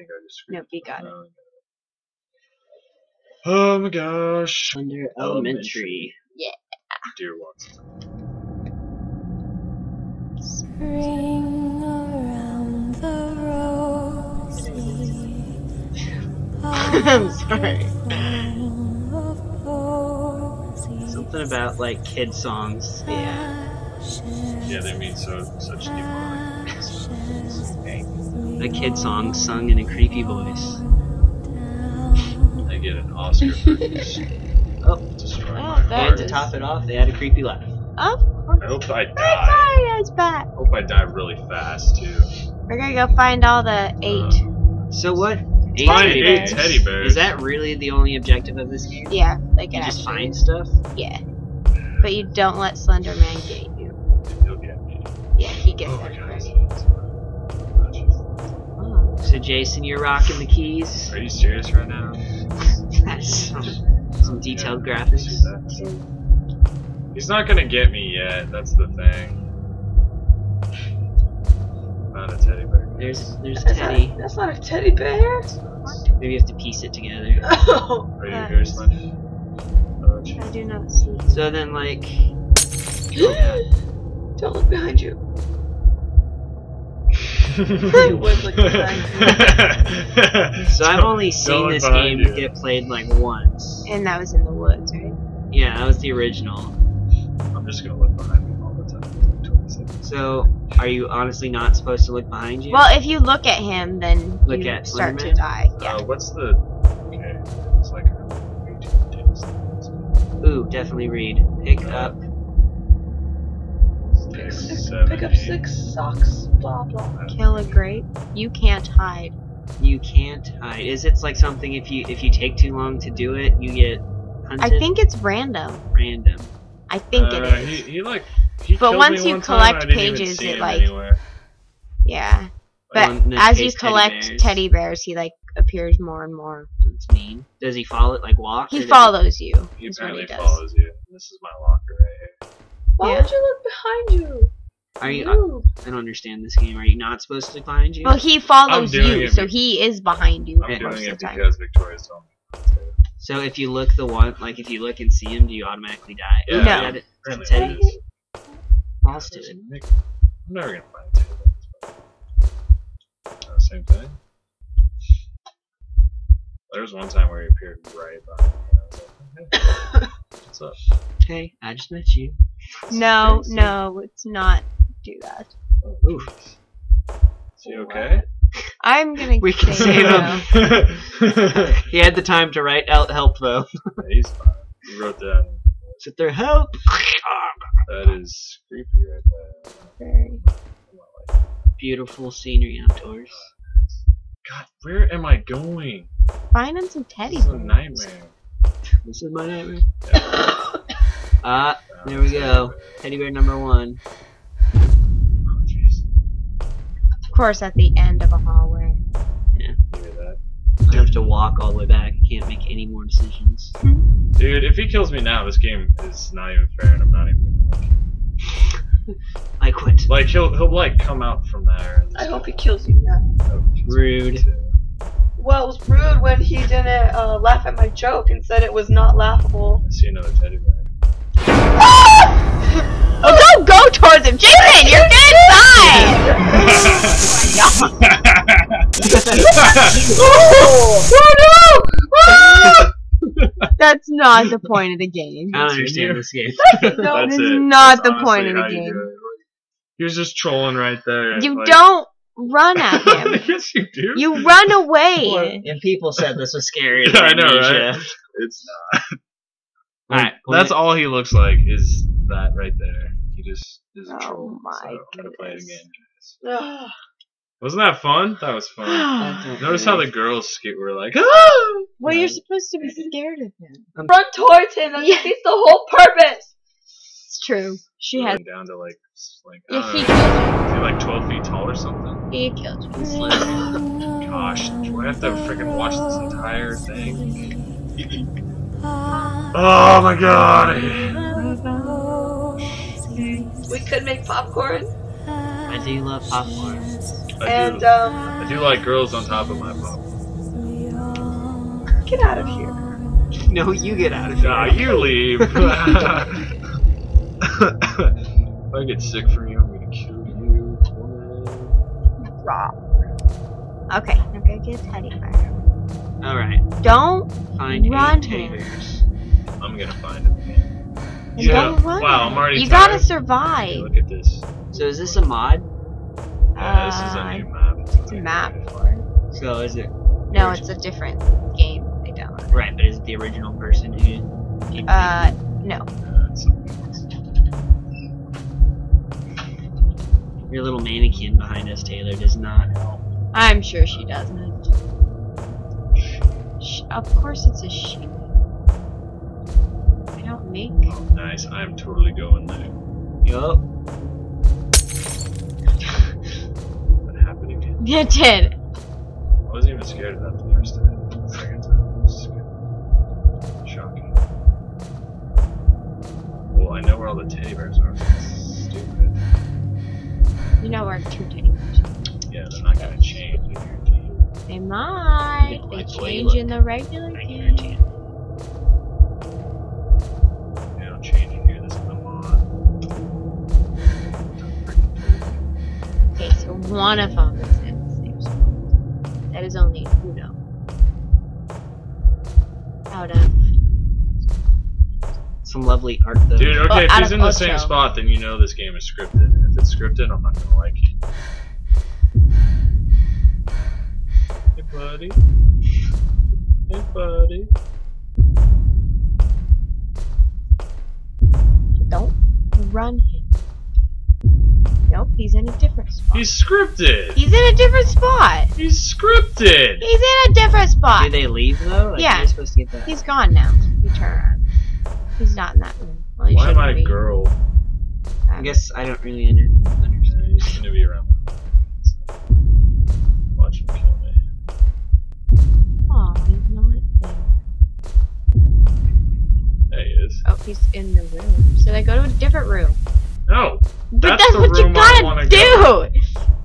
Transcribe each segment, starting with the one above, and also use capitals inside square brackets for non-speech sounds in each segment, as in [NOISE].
think I just screwed Nope, you got it. Oh my gosh. Under oh, Elementary. elementary. Dear Watson. Spring around the [LAUGHS] rosy. I'm sorry. Something about like kid songs. Yeah. Yeah, they mean so such deep A kid song sung in a creepy voice. I get an Oscar for just Oh. destroying Oh, my that And to top it off, they had a creepy laugh. Oh, I hope I Hey, die. Mario's back. hope I die really fast too. We're gonna go find all the uh, eight. So what? Eight Find teddy eight teddy bears. Is that really the only objective of this game? Yeah, like You just actually. find stuff? Yeah, but you don't let Slender Man get you. He'll get me. Yeah, he gets Oh So Jason, you're rocking the keys. Are you serious right now? That's some, some detailed See graphics. that? He's not gonna get me yet. That's the thing. Not a teddy bear. There's there's That's Teddy. not, that's not a teddy bear. Maybe you have to piece it together. [LAUGHS] Oh. Are you here, Slender? Oh. I do not see. So then like oh, [GASPS] Don't look behind you. You would look behind [LAUGHS] So I've only seen this game you. get played like once. And that was in the woods, right? Yeah, that was the original. I'm just gonna look behind me all the time. So are you honestly not supposed to look behind you? Well, if you look at him, then Look you at start to die. Yeah. Uh, what's the? Okay, it's like a YouTube. Ooh, definitely read. Pick up. Pick, Six, six, seven, pick up eight. six socks. Blah blah. Kill a grape. You can't hide. You can't hide. Is it like something if you if you take too long to do it, you get hunted? I think it's random. random. I think it Uh, is. He, he like. He But once me you one time, collect pages, it, like- anywhere. Yeah. But Well, as you case, teddy collect bears. teddy bears, he like appears more and more. That's mean. Does he follow it like walk? He does follows you. He Is what apparently he does. follows you. This is my locker right here. Why Yeah. would you look behind you? Are you? Noob. I don't understand this game. Are you not supposed to look behind you? Well, he follows you, so be- he is behind you I'm doing it the time. because Victoria's told me. So if you look the one, like if you look and see him, do you automatically die? Yeah. No. That it- Apparently Teddy. it is. Lost it. I'm never gonna find a teddy. Uh, same thing. There was one time where he appeared right behind me. and I was like, "Hey, [LAUGHS] what's up? Hey, I just met you. No, no, it's not do that. Oof. Is he okay? I'm gonna We can save no. him. [LAUGHS] He had the time to write out help though. He's fine. He wrote down. Sit there, help. That is creepy right there. Beautiful scenery outdoors. God, where am I going? Find him some teddy This is a nightmare. This is my nightmare. [COUGHS] Ah, there we go. Teddy bear number one. Course, at the end of a hallway. Hear that? I have to walk all the way back. I can't make any more decisions. Dude, if he kills me now, this game is not even fair, and I'm not even gonna. [LAUGHS] I quit. Like he'll he'll like come out from there. And I hope he kills you now. Rude. Well, it was rude when he didn't uh, laugh at my joke and said it was not laughable. I see another teddy bear. [LAUGHS] Oh, don't go towards him, Jason! You're inside. [LAUGHS] [LAUGHS] oh no! Oh, That's not the point of the game. I don't understand this game. That That's is it. not That's the point of the how you game. He was just trolling right there. You like- don't run at him. yes, you do. You run away. And people said this was scary. Yeah, I know, right? It's not. Alright, That's all he looks like is that right there. He just is a Oh troll. my so I'm gonna play it goodness. again. Wasn't that fun? That was fun. [SIGHS] Notice how the girls sk- were like, [GASPS] ah! you're supposed to be scared of him. Run towards him. That Yeah. defeats the whole purpose. It's true. She Going has. down to like, like, Yeah, I he killed is he like 12 feet tall or something? He killed you. Gosh, do I have to freaking watch this entire thing? [LAUGHS] Oh my god! We could make popcorn. I do love popcorn. I And do, um, I do like girls on top of my bum. get out of here. No, you get out of here. Nah, you leave. [LAUGHS] [LAUGHS] if I get sick from you, I'm gonna kill you. woman. Rob. Okay, I'm gonna get a teddy bear. Alright, Don't find Run teddy him. bears. I'm gonna find it. and Yeah, don't run. wow, I'm already You gotta survive. Hey, look at this. So is this a mod? Yeah, this is Uh, a new map. It's a map for it. So is it No, it's a different game they downloaded. right? But is it the original person who? Uh, no. Yeah, Your little mannequin behind us, Taylor, does not help. I'm sure she doesn't. Sh- of course it's a she. I don't make. oh, nice. I'm totally going there. Yup. That happened again. [LAUGHS] You did. I wasn't even scared of that the first time. The second time, I was scared. Shocking. Well, I know where all the teddy bears are. Stupid. You know where two teddy bears are. Yeah, they're not gonna change. I guarantee you. They might. Yeah, They like change in the regular I game. guarantee it. They don't change in here. This is the mod. Okay, so one of them is in the same spot. That is only Uno. Out of. Some lovely art though. Dude, okay, Well, if he's in the same Ocho. spot, then you know this game is scripted. And if it's scripted, I'm not gonna like it. Hey, buddy. Hey, buddy. Don't run him. Nope, he's in a different spot. He's scripted. He's in a different spot. He's scripted. He's in a different spot. Do they leave though? Like, Yeah. You're supposed to get that. He's gone now. You turn around. He's not in that room. Well, Why am shouldn't I a be. girl? I guess I don't really under- understand. He's gonna be around. He is. Oh, he's in the room. So they go to a different room. No. But That's that's, the what you room I gotta do. go.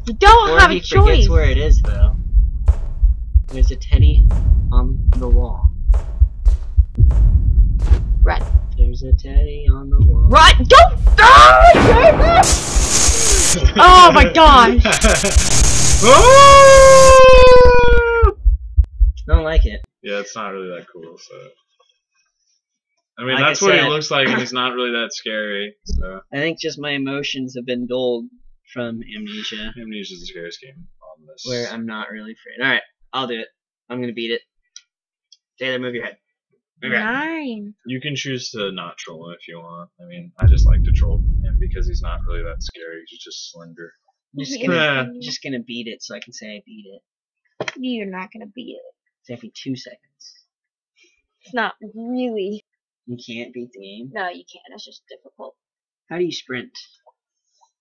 You don't Or have he a choice. forgets where it is though. There's a teddy on the wall. Run. There's a teddy on the wall. Run! Don't die! Oh my gosh. [LAUGHS] oh! Don't like it. Yeah, it's not really that cool. So, I mean, Like I that's what he looks like, and he's [COUGHS] not really that scary. So, I think just my emotions have been dulled from amnesia, Amnesia's the scariest game on this. where I'm not really afraid. All right, I'll do it. I'm gonna beat it. Taylor, move your head. Move your head. Nine. You can choose to not troll him if you want. I mean, I just like to troll him because he's not really that scary. He's just slender. I'm just gonna, I'm just gonna beat it so I can say I beat it. You're not gonna beat it. It's every two seconds. It's not really. You can't beat the game. No, you can't. It's just difficult. How do you sprint?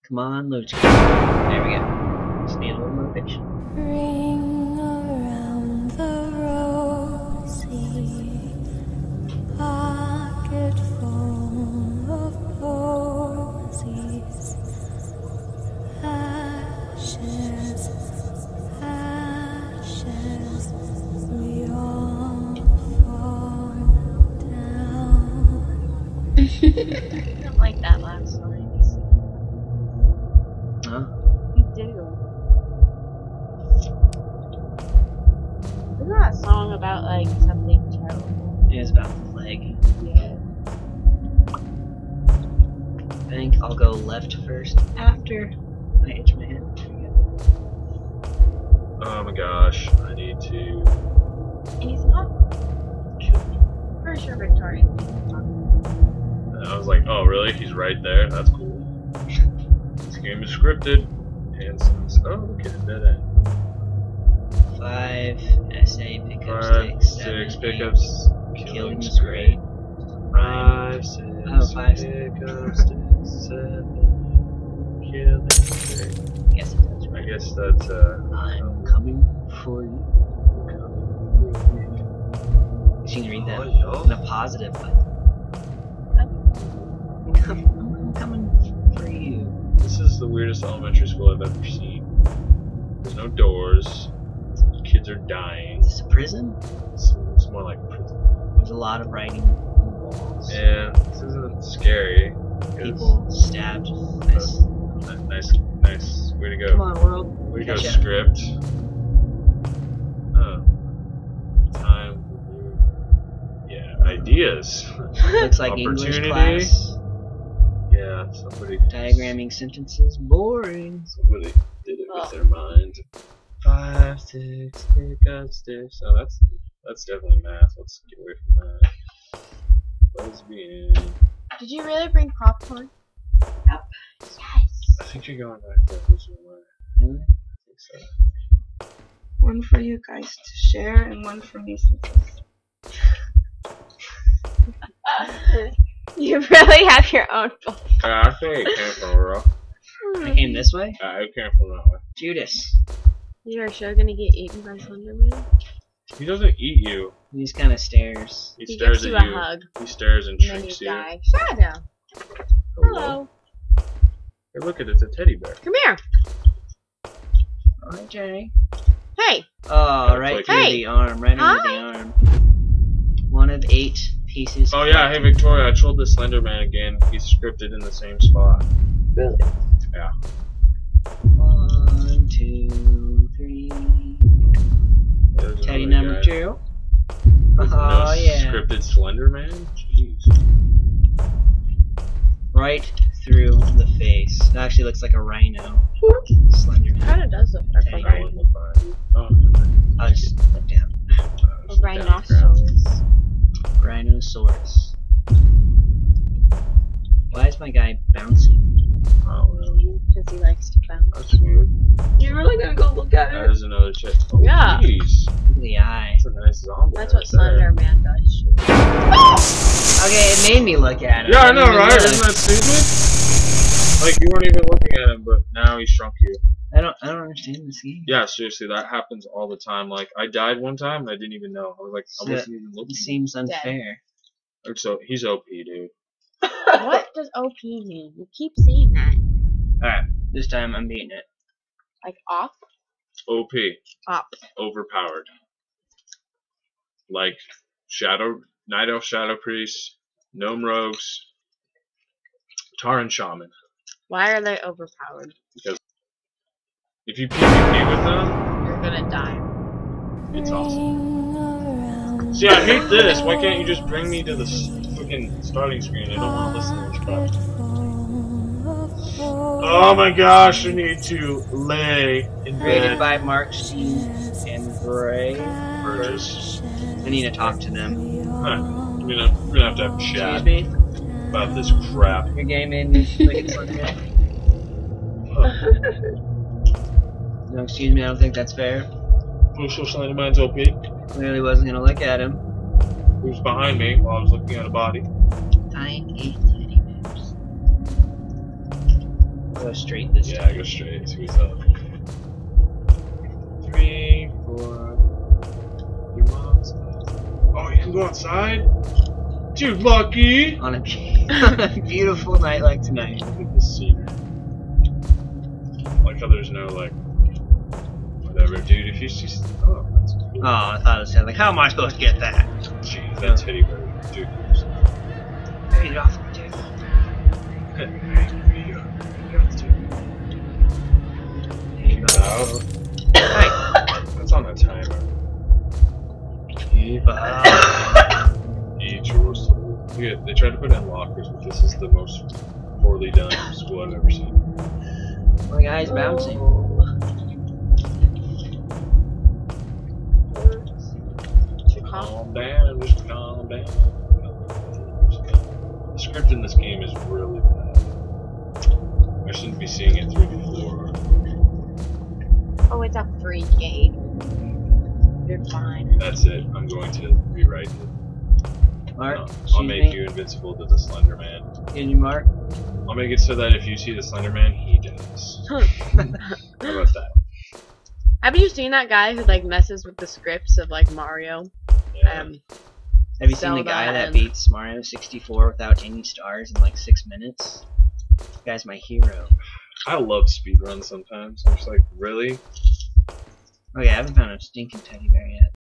Come on, load. There we go. Song about like something terrible? It is about the leg. Yeah. I think I'll go left first after I itch my head. There we go. Oh my gosh, I need to. And he's not. Pretty sure Victorian. I was like, oh really? He's right there. That's cool. This game is scripted. And since oh look at it, dead end. Five SA pickup Five, sticks. Seven, six eight. pickups. Killing's great. Five, six, Oh, five. pickup sticks. Seven. Killing's great. I guess it does I right. guess that's uh. I'm coming for you. You can read that in a positive way. I'm I'm coming for you. This is the weirdest elementary school I've ever seen. There's no doors. Kids are dying. Is this a prison? It's, it's more like prison. There's a lot of writing on the walls. Yeah, this isn't scary. People stabbed. Nice. a Nice, nice. Way to go. Come on, world. Way to go, Gotcha. script. Oh. Time. Yeah, ideas. Looks like English class. yeah, somebody. Diagramming sentences. Boring. Somebody did it with Oh. their mind. Five, six, pick up sticks. Oh, that's that's definitely math. Let's get away from that. Lesbian. Did you really bring popcorn? Yep. Yes. I think you're going back there this way. Really? I think so. One for you guys to share, and one for me since [LAUGHS] you really have your own phone. Uh, I think it came from Raw. I came this way? Uh, it came from that way. Judas. You are sure gonna get eaten by Slenderman? He doesn't eat you. He just kind of stares. He, He stares gives you at a you. hug, He stares and and then you shrinks you. die. Shadow. Hello. Hey, look at it. It's a teddy bear. Come here. Alright, Jenny. Hey. Oh, right through Hey. the arm. Right under the arm. One of eight pieces. Oh yeah, hey Victoria, I trolled the Slender Man again. He's scripted in the same spot. Really? Yeah. One, two, three. There's Teddy number guy. two. There's Oh, no uh-huh, yeah. Scripted Slender Man? Jeez. Right through the face. It actually looks like a rhino. Slender. Kind of does look like a rhino. Oh, no. I'll just look down. A rhinoceros. Rhinosaurus. Why is my guy bouncing? Oh, really? Because he likes to bounce. That's weird. You really gonna go look at That it? is another chick. Oh, Yeah. Jeez. Look at the eye. That's a nice zombie. That's what there. Slender Man does. Ah! Okay, it made me look at him. Yeah, I didn't know, right? look. Isn't that stupid? Like, you weren't even looking at him, but now he shrunk you. I don't. I don't understand this game. Yeah, seriously, that happens all the time. Like, I died one time and I didn't even know. I was like, I wasn't even looking. It seems unfair. Like, So, he's OP, dude. what does OP mean? You keep saying that. Alright, this time I'm beating it. Like off? OP. Up. Overpowered. Like, Shadow, Night Elf Shadow Priest, Gnome Rogues, Tauren Shaman. Why are they overpowered? Because if you PvP with them, You're gonna die. it's awesome. See, I hate this. Why can't you just bring me to the s- freaking starting screen? I don't want to listen to this crap. Oh my gosh, I need to lay in Created bed. by Mark Stein and Bray. Burgess. I need to talk to them. Huh. We're gonna, we're gonna have to have a Excuse chat me. about this crap. Your game made me look. [LAUGHS] No, excuse me. I don't think that's fair. Who's so Slenderman's OP? Clearly wasn't gonna look at him. Who's behind me while I was looking at a body? Find eight Go straight this Yeah, time. I go straight to his up. Three, four. Your mom's. Oh, you can go outside? Dude, lucky! On a, be- on a beautiful night like tonight. Look at this scenery. Like how there's no, like, whatever. Dude, if you see. Oh, that's cool. Oh, I thought it said like, how am I supposed to get that? Jeez, that teddy bear. Dude, it off out. That's on the timer. Keep your soul. Look they tried to put it in lockers, but this is the most poorly done school I've ever seen. My guy's bouncing. Calm down, just calm down. The script in this game is really bad. I shouldn't be seeing it through the floor. Oh, it's a free game. You're fine. That's it. I'm going to rewrite it. Mark, I'll make you invincible to the Slender Man. Can you mark? I'll make it so that if you see the Slender Man, he dies. [LAUGHS] How about that? Have you seen that guy who like messes with the scripts of like Mario? Yeah. Um, Have you seen the Zelda guy that beats Mario 64 without any stars in like six minutes? This guy's my hero. I love speedruns sometimes. I'm just like, really? Oh yeah, I haven't found a stinking teddy bear yet.